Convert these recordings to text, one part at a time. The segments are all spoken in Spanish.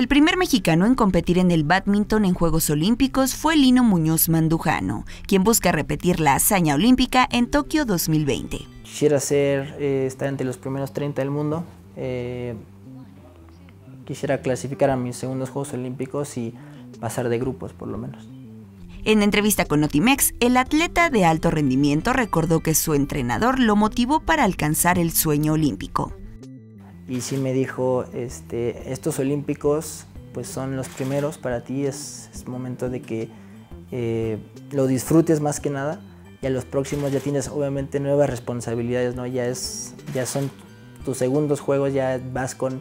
El primer mexicano en competir en el badminton en Juegos Olímpicos fue Lino Muñoz Mandujano, quien busca repetir la hazaña olímpica en Tokio 2020. Quisiera ser, eh, estar entre los primeros 30 del mundo. Eh, quisiera clasificar a mis segundos Juegos Olímpicos y pasar de grupos por lo menos. En entrevista con Notimex, el atleta de alto rendimiento recordó que su entrenador lo motivó para alcanzar el sueño olímpico y sí me dijo, este, estos olímpicos pues son los primeros para ti, es, momento de que eh, lo disfrutes más que nada y a los próximos ya tienes obviamente nuevas responsabilidades, ¿no? ya, es, ya son tus segundos juegos, ya vas con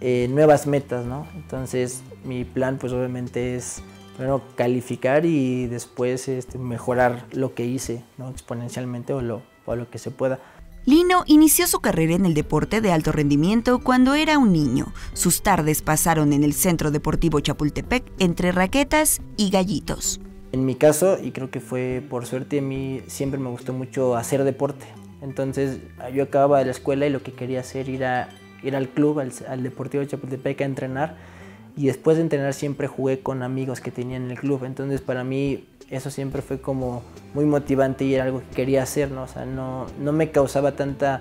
eh, nuevas metas, ¿no? entonces mi plan pues obviamente es primero calificar y después este, mejorar lo que hice ¿no? exponencialmente o lo, o lo que se pueda. Lino inició su carrera en el deporte de alto rendimiento cuando era un niño. Sus tardes pasaron en el Centro Deportivo Chapultepec entre raquetas y gallitos. En mi caso, y creo que fue por suerte, a mí siempre me gustó mucho hacer deporte. Entonces yo acababa de la escuela y lo que quería hacer era ir al club, al, al Deportivo Chapultepec a entrenar. Y después de entrenar siempre jugué con amigos que tenía en el club. Entonces para mí eso siempre fue como muy motivante y era algo que quería hacer, ¿no? O sea, no, no me causaba tanta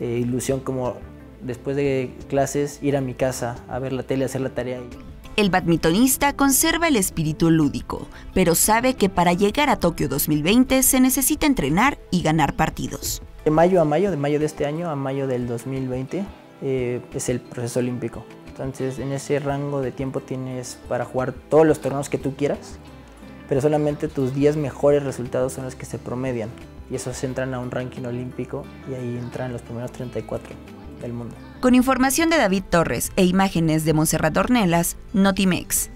eh, ilusión como después de clases ir a mi casa a ver la tele, hacer la tarea. El badmintonista conserva el espíritu lúdico, pero sabe que para llegar a Tokio 2020 se necesita entrenar y ganar partidos. De mayo a mayo, de mayo de este año a mayo del 2020, eh, es el proceso olímpico. Entonces, en ese rango de tiempo tienes para jugar todos los torneos que tú quieras pero solamente tus 10 mejores resultados son los que se promedian y esos entran a un ranking olímpico y ahí entran los primeros 34 del mundo. Con información de David Torres e imágenes de Monserrat Ornelas, Notimex.